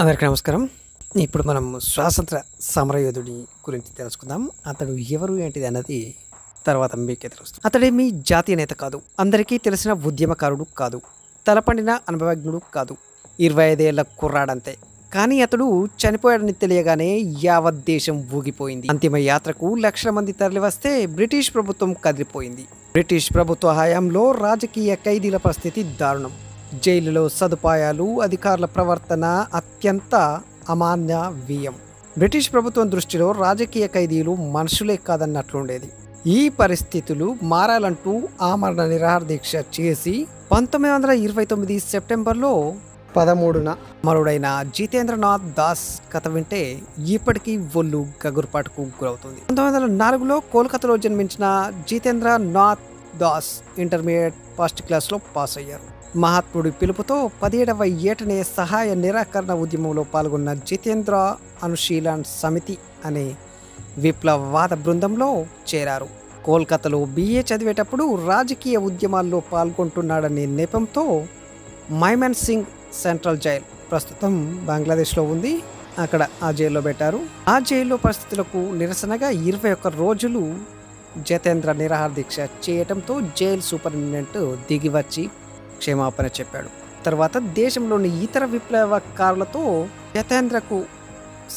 అందరికీ నమస్కారం. ఇప్పుడు మనం స్వాతంత్ర సమరయోధుడి గురించి తెలుసుకుందాం. అతడు ఎవరు ఏంటిది అన్నది తర్వాత మీకే తెలుస్తుంది. అతడేమి జాతీయ నేత కాదు. అందరికీ తెలిసిన ఉద్యమకారుడు కాదు. తలపండిన అనుభవజ్ఞుడు కాదు. ఇరవై ఐదేళ్ళ కుర్రాడంతే. కానీ అతడు చనిపోయాడని తెలియగానే యావత్ దేశం ఊగిపోయింది. అంతిమ యాత్రకు లక్షల మంది తరలివస్తే బ్రిటిష్ ప్రభుత్వం కదిలిపోయింది. బ్రిటిష్ ప్రభుత్వ హయాంలో రాజకీయ ఖైదీల పరిస్థితి దారుణం. జైలులో సదుపాయాలు అధికారుల ప్రవర్తన అత్యంత అమాన్యవీయం. బ్రిటిష్ ప్రభుత్వం దృష్టిలో రాజకీయ ఖైదీలు మనుషులే కాదన్నట్లుండేది. ఈ పరిస్థితులు మారాలంటూ ఆమరణ నిరాహార దీక్ష చేసి పంతొమ్మిది వందల ఇరవై తొమ్మిది సెప్టెంబర్లో పదమూడున మరుడైన జితేంద్రనాథ్ దాస్ కథ వింటే ఇప్పటికీ ఒళ్ళు గగురుపాటుకు గురవుతుంది. పంతొమ్మిది వందల నాలుగులో కోల్కతాలో జన్మించిన జితేంద్రనాథ్ దాస్ ఇంటర్మీడియట్ ఫస్ట్ క్లాస్లో పాస్ అయ్యారు మహాత్ముడి పిలుపుతో పదిహేడవ ఏటనే సహాయ నిరాకరణ ఉద్యమంలో పాల్గొన్న జితేంద్ర అనుశీలన్ సమితి అనే విప్లవవాద బృందంలో చేరారు. కోల్కతాలో బిఏ చదివేటప్పుడు రాజకీయ ఉద్యమాల్లో పాల్గొంటున్నాడనే నెపంతో మైమన్ సింగ్ సెంట్రల్ జైల్ ప్రస్తుతం బంగ్లాదేశ్లో ఉంది. అక్కడ ఆ జైల్లో పెట్టారు. ఆ జైల్లో పరిస్థితులకు నిరసనగా ఇరవై ఒక్క రోజులు జతేంద్ర నిరాహార దీక్ష చేయటంతో జైలు సూపరింటెండెంట్ దిగి వచ్చి క్షమాపణ చెప్పాడు. తర్వాత దేశంలోని ఇతర విప్లవకారులతో జతేంద్రకు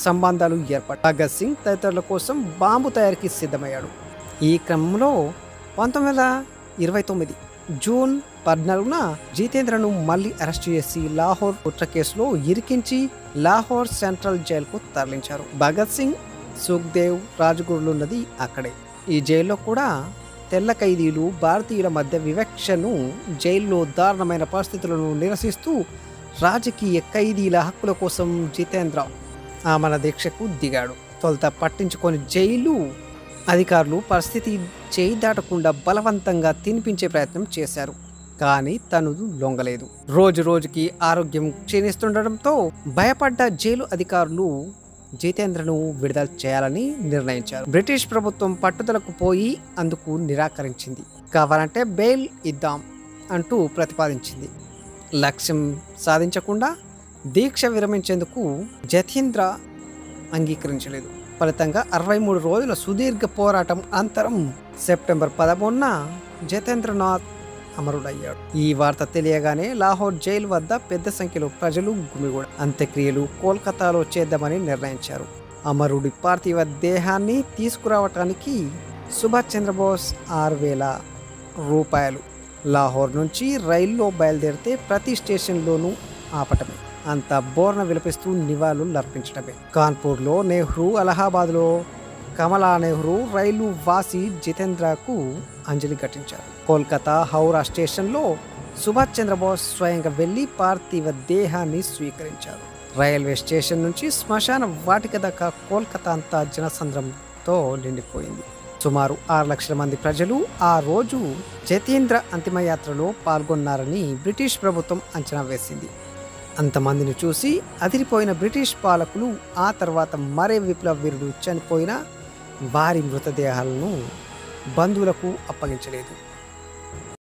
సంబంధాలు ఏర్పడ్డాయి. భగత్ సింగ్ తదితరుల కోసం బాంబు తయారీకి సిద్ధమయ్యాడు. ఈ క్రమంలో పంతొమ్మిది వందల ఇరవై తొమ్మిది జూన్ పద్నాలుగున జితేంద్రను మళ్ళీ అరెస్ట్ చేసి లాహోర్ కుట్ర కేసులో ఇరికించి లాహోర్ సెంట్రల్ జైలుకు తరలించారు. భగత్ సింగ్ సుఖ్దేవ్ రాజగురులు ఉన్నది అక్కడే. ఈ జైల్లో కూడా తెల్ల ఖైదీలు భారతీయుల మధ్య వివక్షను జైల్లో దారుణమైన పరిస్థితులను నిరసిస్తూ రాజకీయ ఖైదీల హక్కుల కోసం జితేంద్ర ఆమన దీక్షకు దిగాడు. తొలుత పట్టించుకొని జైలు అధికారులు పరిస్థితి చేయి దాటకుండా బలవంతంగా తినిపించే ప్రయత్నం చేశారు. కానీ తను లొంగలేదు. రోజు రోజుకి ఆరోగ్యం క్షీణిస్తుండటంతో భయపడ్డ జైలు అధికారులు జితేంద్రను విడుదల చేయాలని నిర్ణయించారు. బ్రిటిష్ ప్రభుత్వం పట్టుదలకు పోయి అందుకు నిరాకరించింది. కావాలంటే బెయిల్ ఇద్దాం అంటూ ప్రతిపాదించింది. లక్ష్యం సాధించకుండా దీక్ష విరమించేందుకు జతీంద్ర అంగీకరించలేదు. ఫలితంగా అరవై మూడు రోజుల సుదీర్ఘ పోరాటం అనంతరం సెప్టెంబర్ పదమూడున జతేంద్రనాథ్ అమరుడయ్యాడు. ఈ వార్త తెలియగానే లాహోర్ జైలు వద్ద పెద్ద సంఖ్యలో ప్రజలు గుమిగూడ అంత్యక్రియలు కోల్కతాలో చేద్దామని నిర్ణయించారు. అమరుడి పార్థివ దేహాన్ని తీసుకురావటానికి సుభాష్ చంద్రబోస్ ఆరు వేల రూపాయలు. లాహోర్ నుంచి రైల్లో బయలుదేరితే ప్రతి స్టేషన్లోనూ ఆపటమే. అంత బోర్న విలపిస్తూ నివాళులు అర్పించడమే కాన్పూర్లో నెహ్రూ అలహాబాద్లో కమలా నెహ్రూ రైలు వాసి జితేంద్రకు అంజలి ఘటించారు. కోల్కతా హౌరా స్టేషన్లో సుభాష్ చంద్రబోస్ స్వయంగా వెళ్ళి పార్థివ దేహాన్ని స్వీకరించారు. రైల్వే స్టేషన్ నుంచి శ్మశాన వాటిక దాకా కోల్కతా అంతా జనసంద్రంతో నిండిపోయింది. సుమారు ఆరు లక్షల మంది ప్రజలు ఆ రోజు జతీంద్ర అంతిమయాత్రలో పాల్గొన్నారని బ్రిటిష్ ప్రభుత్వం అంచనా వేసింది. అంతమందిని చూసి అదిరిపోయిన బ్రిటిష్ పాలకులు ఆ తర్వాత మరే విప్లవ వీరుడు చనిపోయినా వారి మృతదేహాలను బంధువులకు అప్పగించలేదు.